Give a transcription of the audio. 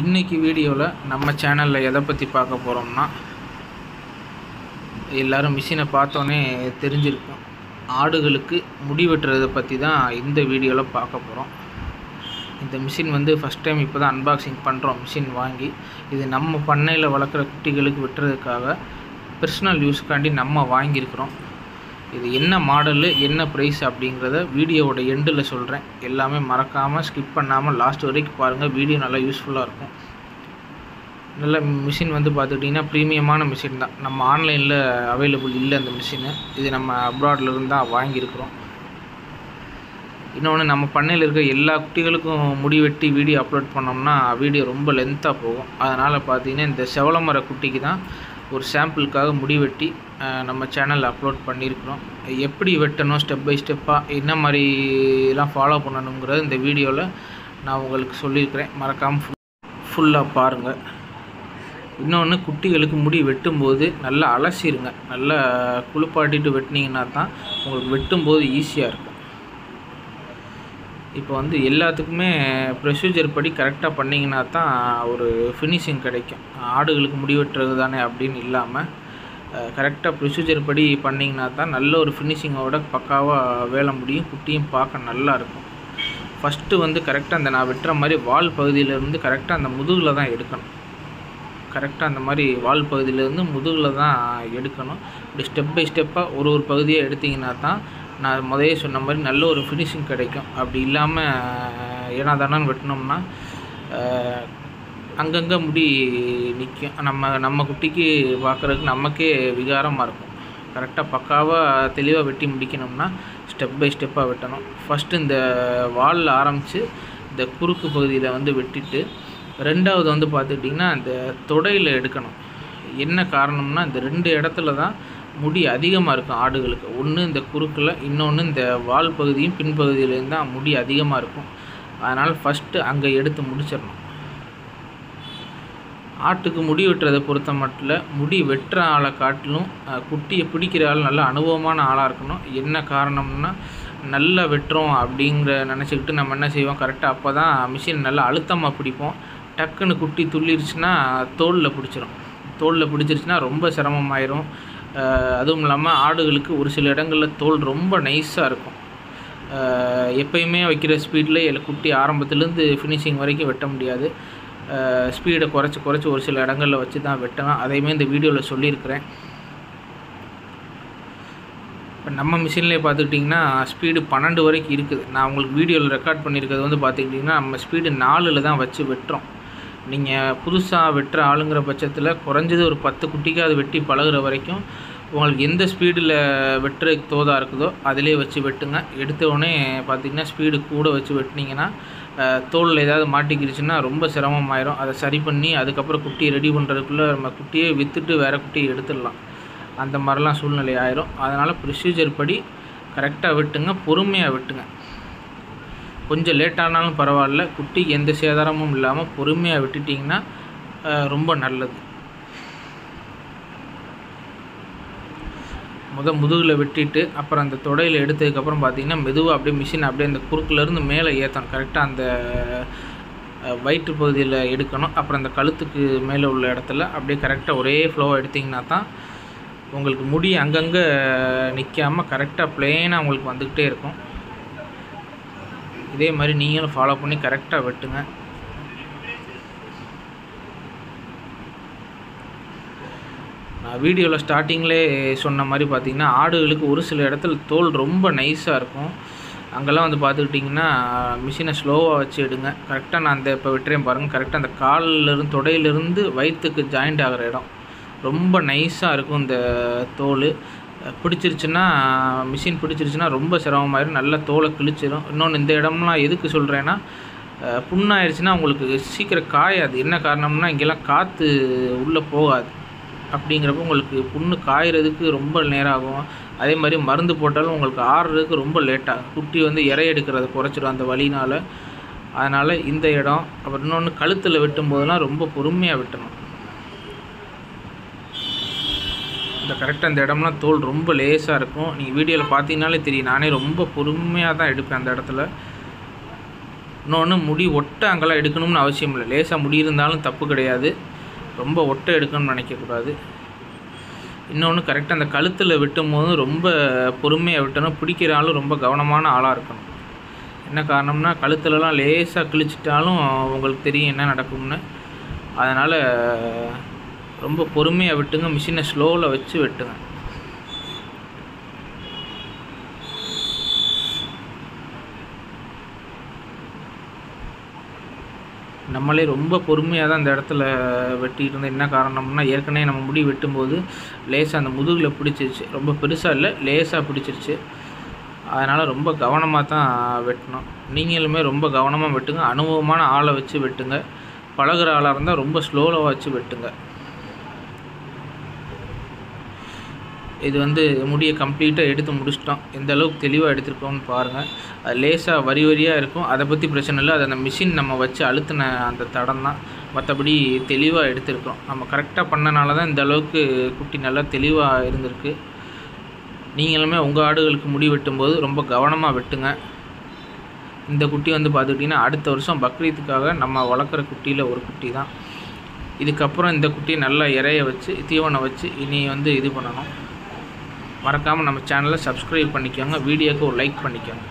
இன்றைக்கி வீடியோவில் நம்ம சேனலில் எதை பற்றி பார்க்க போகிறோம்னா எல்லோரும் மிஷினை பார்த்தோன்னே தெரிஞ்சிருக்கும். ஆடுகளுக்கு முடி வெட்டுறதை பற்றி தான் இந்த வீடியோவில் பார்க்க போகிறோம் இந்த மிஷின் வந்து ஃபஸ்ட் டைம் இப்போ தான் அன்பாக்சிங் பண்ணுறோம் மிஷின் வாங்கி. இது நம்ம பண்ணையில் வளர்க்குற குட்டிகளுக்கு வெட்டுறதுக்காக பர்சனல் யூஸ்க்காண்டி நம்ம வாங்கியிருக்கிறோம். இது என்ன மாடலு என்ன ப்ரைஸ் அப்படிங்கிறத வீடியோவோட எண்டில் சொல்கிறேன் எல்லாமே மறக்காமல் ஸ்கிப் பண்ணாமல் லாஸ்ட் வரைக்கும் பாருங்கள் வீடியோ நல்லா யூஸ்ஃபுல்லாக இருக்கும். நல்ல மிஷின் வந்து பார்த்துக்கிட்டிங்கன்னா ப்ரீமியமான மிஷின் தான். நம்ம ஆன்லைனில் அவைலபிள் இல்லை அந்த மிஷினு இது நம்ம அப்ராட்லேருந்து தான் வாங்கியிருக்கிறோம். இன்னொன்று நம்ம பண்ணையில் இருக்க எல்லா குட்டிகளுக்கும் முடி வெட்டி வீடியோ அப்லோட் பண்ணோம்னா வீடியோ ரொம்ப லென்த்தாக போகும். அதனால் பார்த்தீங்கன்னா இந்த செவலமர குட்டிக்கு தான் ஒரு சாம்பிளுக்காக முடி வெட்டி நம்ம சேனலில் அப்லோட் பண்ணியிருக்கிறோம். எப்படி வெட்டணும் ஸ்டெப் பை ஸ்டெப்பாக என்ன மாதிரிலாம் ஃபாலோ பண்ணணுங்கிறது இந்த வீடியோவில் நான் உங்களுக்கு சொல்லியிருக்கிறேன். மறக்காமல் ஃபுல் ஃபுல்லாக பாருங்கள் இன்னொன்று குட்டிகளுக்கு முடி வெட்டும்போது நல்லா அலசிடுங்க நல்லா குளிப்பாட்டிட்டு வெட்டினீங்கன்னா தான் உங்களுக்கு வெட்டும்போது ஈஸியாக இருக்கும். இப்போ வந்து எல்லாத்துக்குமே ப்ரொசீஜர் படி கரெக்டாக பண்ணிங்கன்னா தான் ஒரு ஃபினிஷிங் கிடைக்கும். ஆடுகளுக்கு முடிவெட்டுறது தானே அப்படின்னு இல்லாமல் கரெக்டாக ப்ரொசீஜர் படி பண்ணிங்கன்னா தான் நல்ல ஒரு ஃபினிஷிங்கோட பக்காவாக வேலை முடியும். குட்டியும் பார்க்க நல்லா இருக்கும். ஃபஸ்ட்டு வந்து கரெக்டாக அந்த நான் வெட்டுற மாதிரி வால் பகுதியிலேருந்து கரெக்டாக அந்த முதுகில் தான் எடுக்கணும். கரெக்டாக அந்த மாதிரி வால் பகுதியிலேருந்து முதுகில் தான் எடுக்கணும். இப்படி ஸ்டெப் பை ஸ்டெப்பாக ஒரு ஒரு பகுதியாக எடுத்திங்கன்னா தான் நான் முதலே சொன்ன மாதிரி நல்ல ஒரு ஃபினிஷிங் கிடைக்கும். அப்படி இல்லாமல் ஏன்னா தானே வெட்டினோம்னா அங்கங்கே முடி நிற்கும் நம்ம நம்ம குட்டிக்கு பார்க்குறதுக்கு நமக்கே விகாரமாக இருக்கும். கரெக்டாக பக்காவாக தெளிவாக வெட்டி முடிக்கணும்னா ஸ்டெப் பை ஸ்டெப்பாக வெட்டணும். ஃபஸ்ட்டு இந்த வாலில் ஆரம்பித்து இந்த குறுக்கு பகுதியில் வந்து வெட்டிட்டு ரெண்டாவது வந்து பார்த்துக்கிட்டிங்கன்னா இந்த தொடையில் எடுக்கணும். என்ன காரணம்னா இந்த ரெண்டு இடத்துல தான் முடி அதிகமாக இருக்கும் ஆடுகளுக்கு. ஒன்று இந்த குறுக்கில் இன்னொன்று இந்த வால் பகுதியும் பின்பகுதியிலேருந்து தான் முடி அதிகமாக இருக்கும். அதனால் ஃபஸ்ட்டு அங்கே எடுத்து முடிச்சிடணும். ஆட்டுக்கு முடி வெட்டுறதை பொறுத்த மட்டும் முடி வெட்டுற ஆளை காட்டிலும் குட்டியை பிடிக்கிற ஆள் நல்ல அனுபவமான ஆளாக இருக்கணும். என்ன காரணம்னா நல்லா வெட்டுறோம் அப்படிங்கிற நினச்சிக்கிட்டு நம்ம என்ன செய்வோம்? கரெக்டாக அப்போ தான் மிஷின் நல்லா அழுத்தமாக பிடிப்போம். டக்குன்னு குட்டி துள்ளிருச்சுன்னா தோலில் பிடிச்சிரும். தோலில் பிடிச்சிருச்சுன்னா ரொம்ப சிரமமாயிரும். அதுவும் இல்லாமல் ஆடுகளுக்கு ஒரு சில இடங்களில் தோல் ரொம்ப நைஸாக இருக்கும். எப்பயுமே வைக்கிற ஸ்பீடில் இல்லை குட்டி ஆரம்பத்துலேருந்து ஃபினிஷிங் வரைக்கும் வெட்ட முடியாது. ஸ்பீடை குறைச்சி குறைச்சி ஒரு சில இடங்களில் வச்சு தான் வெட்டணும் அதையுமே இந்த வீடியோவில் சொல்லியிருக்கிறேன். இப்போ நம்ம மிஷின்லேயே பார்த்துக்கிட்டிங்கன்னா ஸ்பீடு பன்னெண்டு வரைக்கும் இருக்குது. நான் உங்களுக்கு வீடியோவில் ரெக்கார்ட் பண்ணியிருக்கிறது வந்து பார்த்துக்கிட்டிங்கன்னா நம்ம ஸ்பீடு நாலில் தான் வச்சு வெட்டுறோம். நீங்கள் புதுசாக வெட்டுற ஆளுங்கிற பட்சத்தில் குறைஞ்சது ஒரு பத்து குட்டிக்காவது வெட்டி பழகுற வரைக்கும் உங்களுக்கு எந்த ஸ்பீடில் வெட்டுறதுக்கு தோதாக இருக்குதோ அதிலே வச்சு வெட்டுங்க. எடுத்த பார்த்திங்கன்னா பார்த்தீங்கன்னா ஸ்பீடு கூட வச்சு வெட்டினீங்கன்னா தோலில் ஏதாவது மாட்டிக்கிடுச்சுன்னா ரொம்ப சிரமமாயிரும் அதை சரி பண்ணி அதுக்கப்புறம் குட்டியை ரெடி பண்ணுறதுக்குள்ளே நம்ம குட்டியை விற்றுட்டு வேறு குட்டியை எடுத்துடலாம். அந்த மாதிரிலாம் சூழ்நிலை ஆயிரும். அதனால் ப்ரொசீஜர் படி கரெக்டாக வெட்டுங்க பொறுமையாக வெட்டுங்க. கொஞ்சம் லேட்டானாலும் பரவாயில்ல. குட்டிக்கு எந்த சேதாரமும் இல்லாமல் பொறுமையாக விட்டுட்டிங்கன்னா ரொம்ப நல்லது. முத முதுகில் வெட்டிட்டு அப்புறம் அந்த தொடையில் எடுத்ததுக்கப்புறம் பார்த்திங்கன்னா மெதுவாக அப்படியே மிஷின் அப்படியே அந்த குறுக்குலேருந்து மேலே ஏற்றணும் கரெக்டாக அந்த வயிற்று பகுதியில் எடுக்கணும். அப்புறம் அந்த கழுத்துக்கு மேலே உள்ள இடத்துல அப்படியே கரெக்டாக ஒரே ஃப்ளோவாக எடுத்திங்கன்னா தான் உங்களுக்கு முடி அங்கங்கே நிற்காமல் கரெக்டாக ப்ளெயினாக உங்களுக்கு வந்துக்கிட்டே இருக்கும். இதே மாதிரி நீங்களும் ஃபாலோ பண்ணி கரெக்டாக வெட்டுங்க. வீடியோவில் ஸ்டார்டிங்லே சொன்ன மாதிரி பார்த்தீங்கன்னா ஆடுகளுக்கு ஒரு சில இடத்துல தோல் ரொம்ப நைஸாக இருக்கும். அங்கெல்லாம் வந்து பார்த்துக்கிட்டிங்கன்னா மிஷினை ஸ்லோவாக வச்சு எடுங்க. கரெக்டாக நான் அந்த இப்போ விட்டுறேன் பாருங்கள் கரெக்டாக அந்த காலிலிருந்து தொடையிலிருந்து வயிற்றுக்கு ஜாயிண்ட் ஆகிற இடம். ரொம்ப நைஸாக இருக்கும் இந்த தோல். பிடிச்சிருச்சுன்னா மிஷின் பிடிச்சிருச்சுன்னா ரொம்ப சிரமமாயிரும். நல்லா தோலை கிழிச்சிடும் இன்னொன்று இந்த இடம்லாம் எதுக்கு சொல்கிறேன்னா புண்ணாயிருச்சுன்னா உங்களுக்கு சீக்கிரம் காயாது. என்ன காரணம்னா இங்கெல்லாம் காற்று உள்ளே போகாது. அப்படிங்கிறப்ப உங்களுக்கு புண்ணு காயறதுக்கு ரொம்ப நேரம் ஆகும் அதே மாதிரி மருந்து போட்டாலும் உங்களுக்கு ஆறுறதுக்கு ரொம்ப லேட்டாக குட்டி வந்து இறை எடுக்கிறத குறைச்சிடும் அந்த வலினால். அதனால் இந்த இடம் அப்புறம் இன்னொன்று கழுத்தில் வெட்டும் போதெல்லாம் ரொம்ப பொறுமையாக வெட்டணும். இந்த கரெக்டாக அந்த இடம்லாம் தோல் ரொம்ப லேசாக இருக்கும். நீங்கள் வீடியோவில் பார்த்தீங்கனாலே தெரியும். நானே ரொம்ப பொறுமையாக தான் எடுப்பேன் அந்த இடத்துல. இன்னொன்று முடி ஒட்டை அங்கெல்லாம் எடுக்கணும்னு அவசியம் இல்லை. லேசாக முடி இருந்தாலும் தப்பு கிடையாது. ரொம்ப ஒட்டை எடுக்கணும்னு நினைக்கக்கூடாது. இன்னொன்று கரெக்டாக அந்த கழுத்தில் வெட்டும் போது ரொம்ப பொறுமையாக வெட்டணும். பிடிக்கிற ஆளும் ரொம்ப கவனமான ஆளாக இருக்கணும். என்ன காரணம்னா கழுத்துலலாம் லேசாக கிழிச்சிட்டாலும் உங்களுக்கு தெரியும் என்ன நடக்கும்னு. அதனால் ரொம்ப பொறுமையாக வெட்டுங்க. மிஷினை ஸ்லோவில் வச்சு வெட்டுங்க. நம்மளே ரொம்ப பொறுமையாக தான் அந்த இடத்துல வெட்டிகிட்டு இருந்தோம் என்ன காரணம்னா ஏற்கனவே நம்ம முடி வெட்டும்போது லேசாக அந்த முதுகில் பிடிச்சிருச்சு. ரொம்ப பெருசாக இல்லை லேசாக பிடிச்சிருச்சு. அதனால் ரொம்ப கவனமாக தான் வெட்டணும். நீங்களுமே ரொம்ப கவனமாக வெட்டுங்க. அனுபவமான ஆளை வச்சு வெட்டுங்க. பழகுற ஆளாக இருந்தால் ரொம்ப ஸ்லோவில் வச்சு வெட்டுங்க. இது வந்து முடியை கம்ப்ளீட்டாக எடுத்து முடிச்சிட்டோம். எந்த அளவுக்கு தெளிவாக எடுத்திருக்கோம்னு பாருங்கள் அது லேசாக வரி வரியாக இருக்கும். அதை பற்றி பிரச்சனை இல்லை. அது அந்த மிஷின் நம்ம வச்சு அழுத்தின அந்த தடம் தான். மற்றபடி தெளிவாக எடுத்திருக்கோம் நம்ம கரெக்டாக பண்ணனால தான் இந்த அளவுக்கு குட்டி நல்லா தெளிவாக இருந்திருக்கு. நீங்களுமே உங்கள் ஆடுகளுக்கு முடி வெட்டும்போது ரொம்ப கவனமாக வெட்டுங்க. இந்த குட்டி வந்து பார்த்துக்கிட்டிங்கன்னா அடுத்த வருஷம் பக்ரீத்துக்காக நம்ம வளர்க்குற குட்டியில் ஒரு குட்டி தான். இதுக்கப்புறம் இந்த குட்டியை நல்லா இறைய வச்சு தீவனம் வச்சு இனி வந்து இது பண்ணணும். மறக்காமல் நம்ம சேனலை சப்ஸ்கிரைப் பண்ணிக்கோங்க. வீடியோக்கு ஒரு லைக் பண்ணிக்கோங்க.